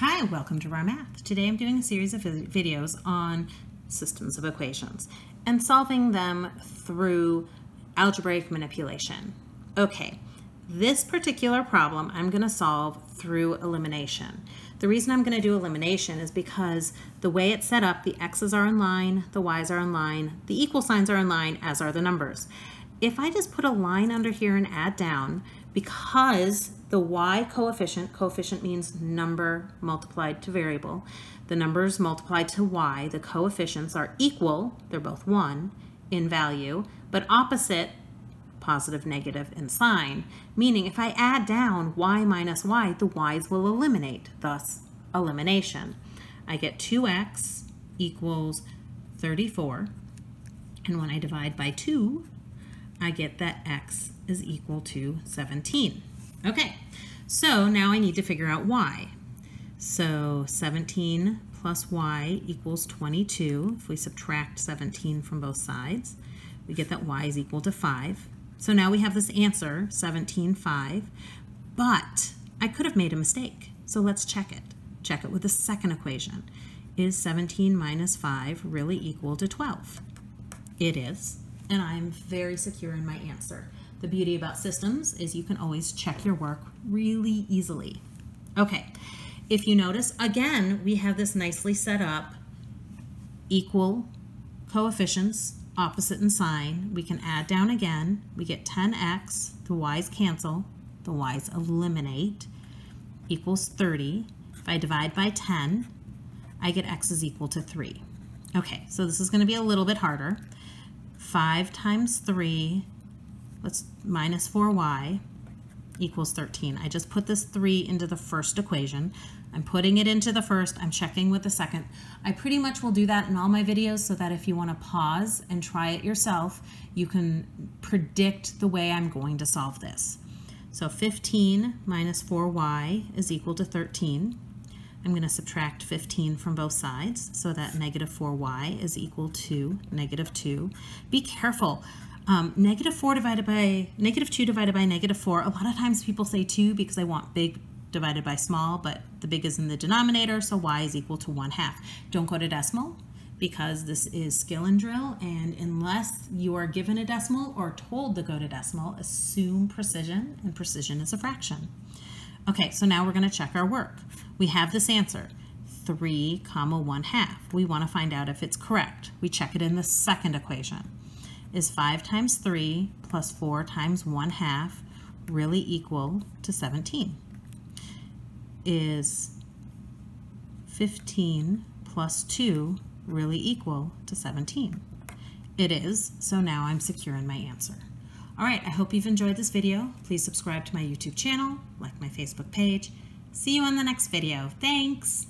Hi, welcome to Rahr Math. Today I'm doing a series of videos on systems of equations and solving them through algebraic manipulation. Okay, this particular problem I'm going to solve through elimination. The reason I'm going to do elimination is because the way it's set up, the x's are in line, the y's are in line, the equal signs are in line, as are the numbers. If I just put a line under here and add down, because the y coefficient, coefficient means number multiplied to variable, the numbers multiplied to y, the coefficients are equal, they're both 1 in value, but opposite, positive, negative in sign, meaning if I add down y minus y, the y's will eliminate, thus elimination. I get 2x equals 34, and when I divide by 2, I get that x is equal to 17. Okay, so now I need to figure out y. So 17 plus y equals 22. If we subtract 17 from both sides, we get that y is equal to 5. So now we have this answer, 17, 5, but I could have made a mistake. So let's check it. Check it with the second equation. Is 17 minus 5 really equal to 12? It is and I'm very secure in my answer. The beauty about systems is you can always check your work really easily. Okay, if you notice, again, we have this nicely set up equal coefficients, opposite in sign. We can add down again. We get 10x, the y's cancel, the y's eliminate, equals 30. If I divide by 10, I get x is equal to 3. Okay, so this is going to be a little bit harder. 5 times 3, let's minus 4y equals 13. I just put this 3 into the first equation. I'm putting it into the first, I'm checking with the second. I pretty much will do that in all my videos so that if you want to pause and try it yourself, you can predict the way I'm going to solve this. So 15 minus 4y is equal to 13. I'm going to subtract 15 from both sides so that negative 4y is equal to negative 2. Be careful. Um, negative 4 divided by, negative 2 divided by negative 4, a lot of times people say 2 because they want big divided by small, but the big is in the denominator, so y is equal to 1 half. Don't go to decimal because this is skill and drill, and unless you are given a decimal or told to go to decimal, assume precision, and precision is a fraction. Okay, so now we're going to check our work. We have this answer, 3 comma 1 half. We want to find out if it's correct. We check it in the second equation. Is 5 times 3 plus 4 times 1 half really equal to 17? Is 15 plus 2 really equal to 17? It is, so now I'm secure in my answer. All right, I hope you've enjoyed this video. Please subscribe to my YouTube channel, like my Facebook page. See you on the next video. Thanks!